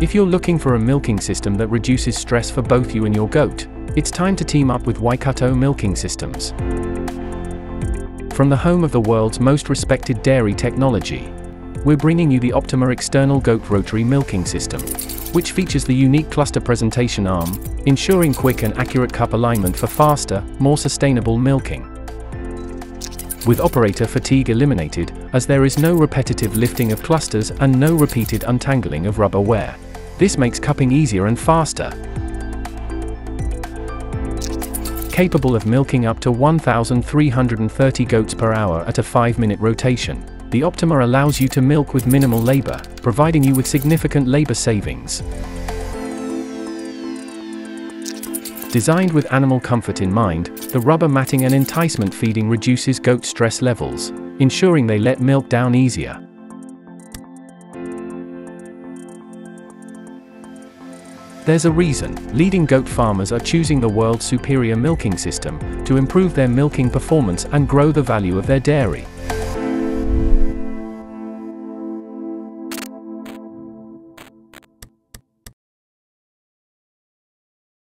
If you're looking for a milking system that reduces stress for both you and your goat, it's time to team up with Waikato Milking Systems. From the home of the world's most respected dairy technology, we're bringing you the Optima External Goat Rotary Milking System, which features the unique cluster presentation arm, ensuring quick and accurate cup alignment for faster, more sustainable milking. With operator fatigue eliminated, as there is no repetitive lifting of clusters and no repeated untangling of rubber ware. This makes cupping easier and faster. Capable of milking up to 1,330 goats per hour at a 5-minute rotation, the Optima allows you to milk with minimal labor, providing you with significant labor savings. Designed with animal comfort in mind, the rubber matting and enticement feeding reduces goat stress levels, ensuring they let milk down easier. There's a reason, leading goat farmers are choosing the world's superior milking system to improve their milking performance and grow the value of their dairy.